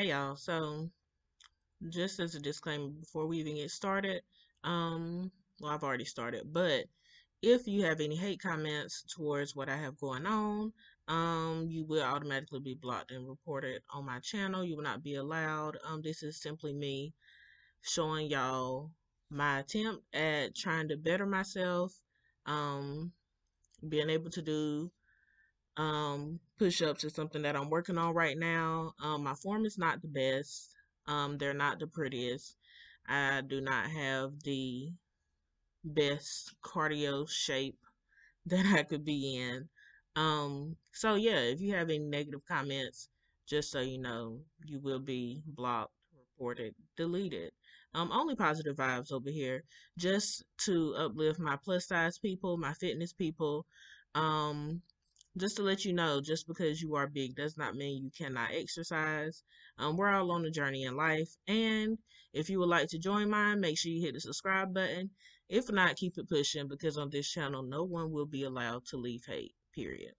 Hey y'all, so just as a disclaimer before we even get started, um, well, I've already started, but if you have any hate comments towards what I have going on, um, you will automatically be blocked and reported on my channel. You will not be allowed. Um, this is simply me showing y'all my attempt at trying to better myself, um, being able to do um, push-ups is something that I'm working on right now. Um, my form is not the best. Um, they're not the prettiest. I do not have the best cardio shape that I could be in. Um, so yeah, if you have any negative comments, just so you know, you will be blocked, reported, deleted. Um, only positive vibes over here, just to uplift my plus size people, my fitness people. Um, just to let you know, just because you are big does not mean you cannot exercise. Um, we're all on a journey in life. And if you would like to join mine, make sure you hit the subscribe button. If not, keep it pushing because on this channel, no one will be allowed to leave hate, period.